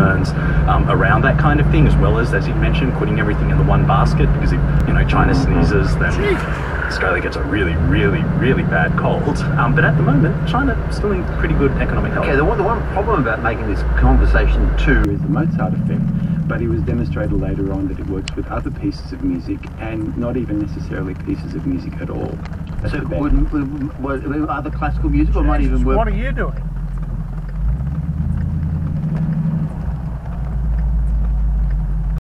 concerns um, around that kind of thing, as well as, as you mentioned, putting everything in the one basket. Because if you know China mm-hmm. sneezes, then Australia gets a really, really, really bad cold. Um, but at the moment, China still in pretty good economic health. Okay, the one, the one problem about making this conversation too is the Mozart effect, but it was demonstrated later on that it works with other pieces of music and not even necessarily pieces of music at all. That's So would, would, would, would other classical music or might even work What are you doing?